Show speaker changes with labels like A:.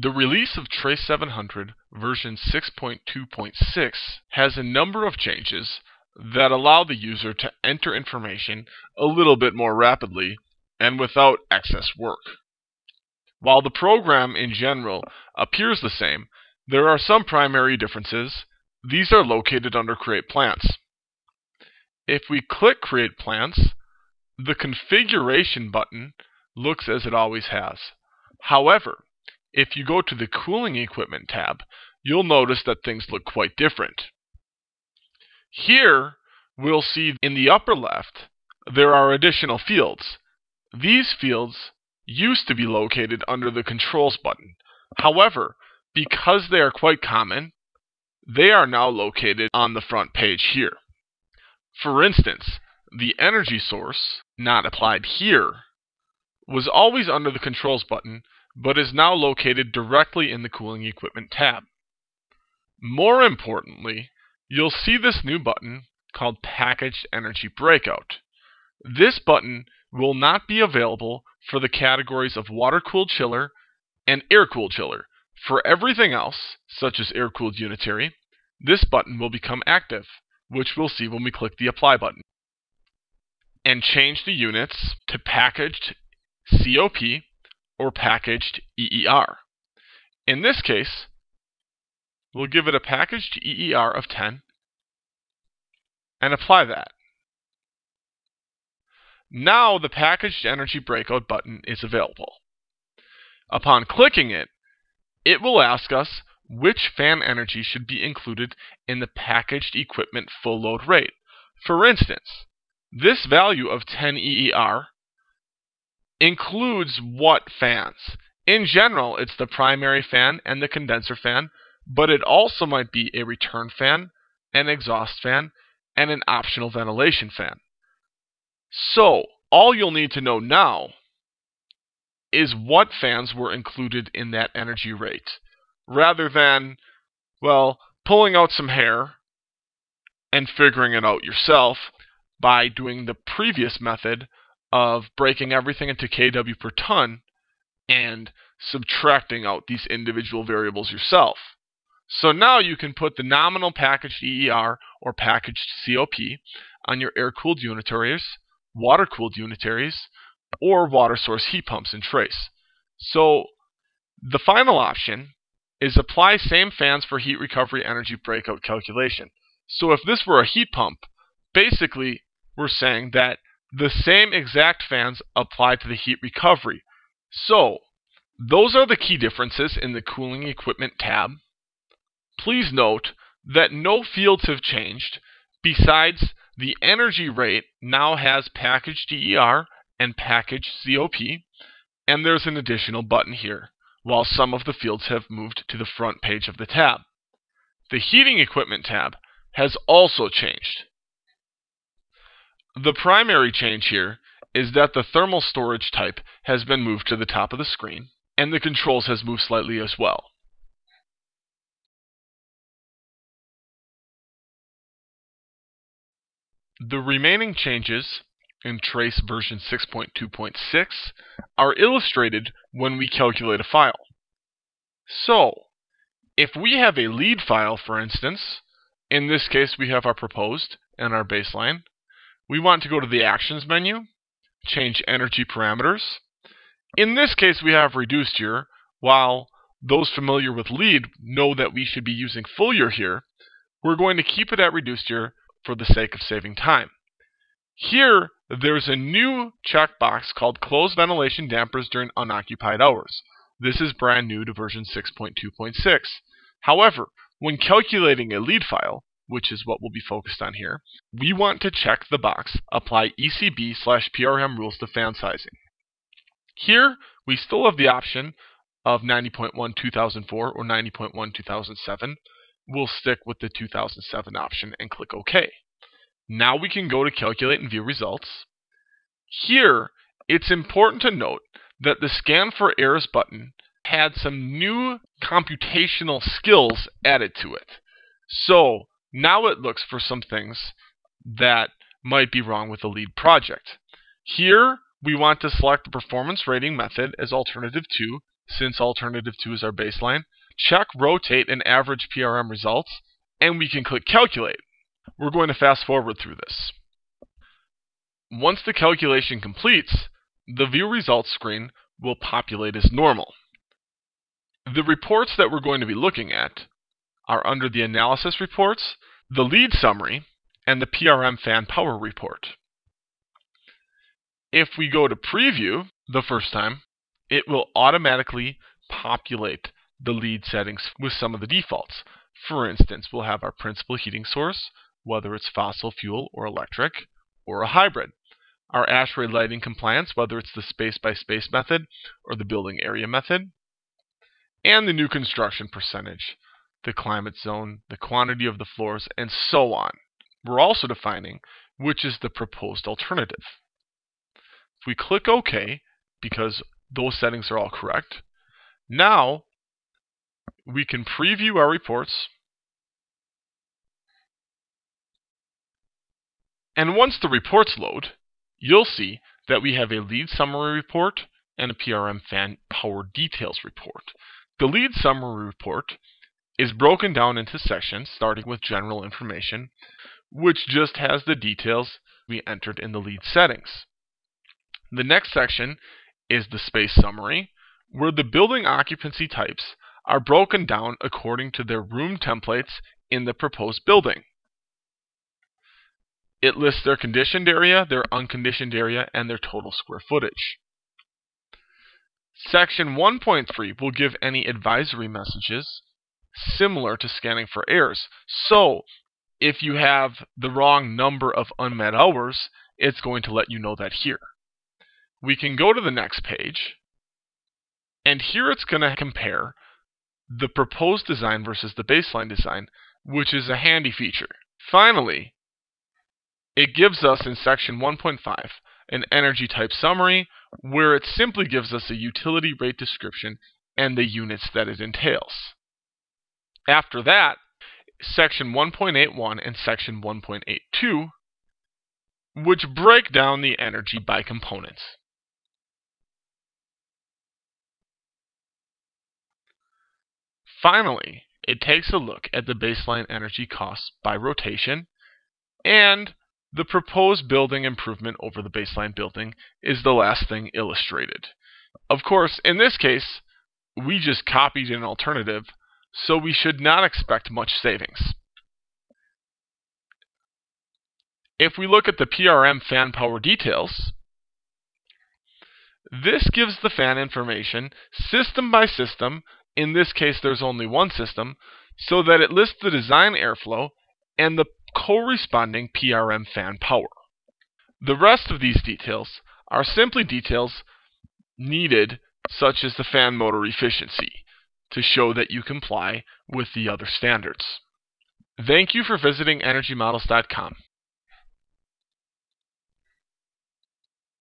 A: The release of Trace 700 version 6.2.6 has a number of changes that allow the user to enter information a little bit more rapidly and without excess work. While the program in general appears the same, there are some primary differences. These are located under Create Plants. If we click Create Plants, the configuration button looks as it always has. However, if you go to the Cooling Equipment tab, you'll notice that things look quite different. Here, we'll see in the upper left, there are additional fields. These fields used to be located under the Controls button. However, because they are quite common, they are now located on the front page here. For instance, the energy source, not applied here, was always under the Controls button but is now located directly in the Cooling Equipment tab. More importantly, you'll see this new button called Packaged Energy Breakout. This button will not be available for the categories of water-cooled chiller and air-cooled chiller. For everything else, such as air-cooled unitary, this button will become active, which we'll see when we click the Apply button. And change the units to Packaged COP or packaged EER. In this case, we'll give it a packaged EER of 10 and apply that. Now the packaged energy breakout button is available. Upon clicking it, it will ask us which fan energy should be included in the packaged equipment full load rate. For instance, this value of 10 EER includes what fans? In general, it's the primary fan and the condenser fan, but it also might be a return fan, an exhaust fan, and an optional ventilation fan. So, all you'll need to know now is what fans were included in that energy rate, rather than, well, pulling out some hair and figuring it out yourself by doing the previous method of breaking everything into kW per ton and subtracting out these individual variables yourself. So now you can put the nominal packaged EER or packaged COP on your air-cooled unitaries, water-cooled unitaries, or water source heat pumps in trace. So the final option is apply same fans for heat recovery energy breakout calculation. So if this were a heat pump, basically we're saying that the same exact fans apply to the heat recovery. So, those are the key differences in the cooling equipment tab. Please note that no fields have changed besides the energy rate now has packaged EER and package COP and there's an additional button here while some of the fields have moved to the front page of the tab. The heating equipment tab has also changed. The primary change here is that the thermal storage type has been moved to the top of the screen, and the controls has moved slightly as well. The remaining changes in Trace version 6.2.6 are illustrated when we calculate a file. So, if we have a LEED file, for instance, in this case we have our proposed and our baseline, we want to go to the Actions menu, change Energy Parameters. In this case, we have reduced year, while those familiar with LEED know that we should be using full year here. We're going to keep it at reduced year for the sake of saving time. Here, there's a new checkbox called Close Ventilation Dampers During Unoccupied Hours. This is brand new to version 6.2.6. However, when calculating a LEED file, which is what we'll be focused on here, we want to check the box Apply ECB slash PRM rules to fan sizing. Here, we still have the option of 90.1 2004 or 90.1 2007. We'll stick with the 2007 option and click OK. Now we can go to Calculate and View Results. Here, it's important to note that the Scan for Errors button had some new computational skills added to it. So, now it looks for some things that might be wrong with the LEED project. Here, we want to select the performance rating method as alternative 2 since alternative 2 is our baseline, check rotate and average PRM results, and we can click calculate. We're going to fast forward through this. Once the calculation completes, the view results screen will populate as normal. The reports that we're going to be looking at are under the analysis reports, the LEED summary, and the PRM fan power report. If we go to preview the first time, it will automatically populate the LEED settings with some of the defaults. For instance, we'll have our principal heating source, whether it's fossil fuel or electric, or a hybrid. Our ASHRAE lighting compliance, whether it's the space by space method or the building area method. And the new construction percentage, the climate zone, the quantity of the floors, and so on. We're also defining which is the proposed alternative. If we click OK, because those settings are all correct, now we can preview our reports. And once the reports load, you'll see that we have a LEED summary report and a PRM fan power details report. The LEED summary report is broken down into sections starting with general information, which just has the details we entered in the LEED settings. The next section is the space summary, where the building occupancy types are broken down according to their room templates in the proposed building. It lists their conditioned area, their unconditioned area, and their total square footage. Section 1.3 will give any advisory messages similar to scanning for errors. So, if you have the wrong number of unmet hours, it's going to let you know that here. We can go to the next page, and here it's going to compare the proposed design versus the baseline design, which is a handy feature. Finally, it gives us in section 1.5 an energy type summary where it simply gives us a utility rate description and the units that it entails. After that, section 1.81 and section 1.82, which break down the energy by components. Finally, it takes a look at the baseline energy costs by rotation, and the proposed building improvement over the baseline building is the last thing illustrated. Of course, in this case, we just copied an alternative, so we should not expect much savings. If we look at the PRM fan power details, this gives the fan information system by system in this case, there's only one system, so that it lists the design airflow and the corresponding PRM fan power. The rest of these details are simply details needed, such as the fan motor efficiency, to show that you comply with the other standards. Thank you for visiting EnergyModels.com.